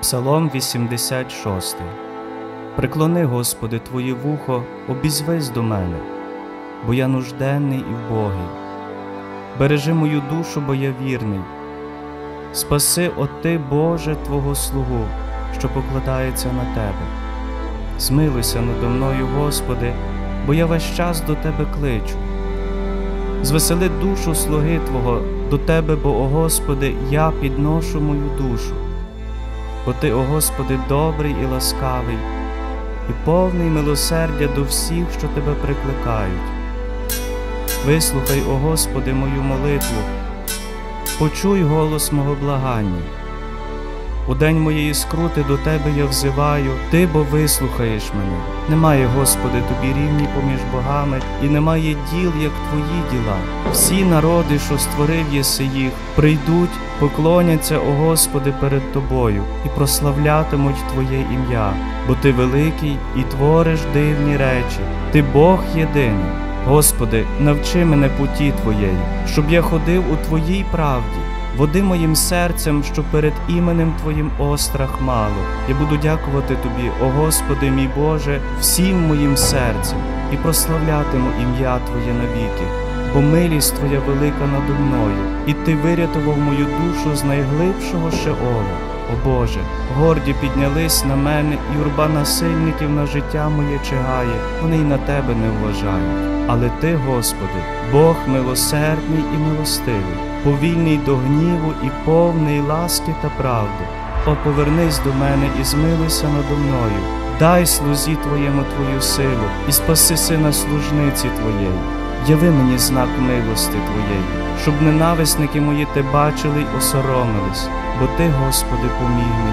Псалом 86 Приклони, Господи, Твоє вухо, обізвись до мене, бо я нужденний і вбогий. Бережи мою душу, бо я вірний. Спаси, от Ти, Боже, Твого слугу, що покладається на Тебе. Змилуйся надо мною, Господи, бо я весь час до Тебе кличу. Звесели душу слуги Твого до Тебе, бо, о Господи, я підношу мою душу. Бо Ти, о Господи, добрий і ласкавий, і повний милосердя до всіх, що Тебе прикликають. Вислухай, о Господи, мою молитву, почуй голос мого благання. У день моєї скрути до Тебе я взиваю, Ти бо вислухаєш мене. Немає, Господи, тобі рівні поміж богами, і немає діл, як Твої діла. Всі народи, що створив єси їх, прийдуть, поклоняться, о Господи, перед Тобою і прославлятимуть Твоє ім'я, бо Ти великий і твориш дивні речі, Ти Бог єдиний. Господи, навчи мене путі Твоєї, щоб я ходив у Твоїй правді. Води моїм серцем, що перед іменем Твоїм острах мало. Я буду дякувати Тобі, о Господи, мій Боже, всім моїм серцем, і прославлятиму ім'я Твоє навіки, бо милість Твоя велика надо мною, і Ти вирятував мою душу з найглибшого шеола. О Боже, горді піднялись на мене, юрба насильників на життя моє чигає, вони й на тебе не вважають. Але Ти, Господи, Бог милосердний і милостивий, повільний до гніву і повний ласки та правди. О, повернись до мене і змилуйся надо мною, дай слузі Твоєму Твою силу і спаси сина служниці Твоєї. Яви мені знак милости Твоєї, щоб ненависники мої те бачили й осоромились, бо Ти, Господи, поміг мені.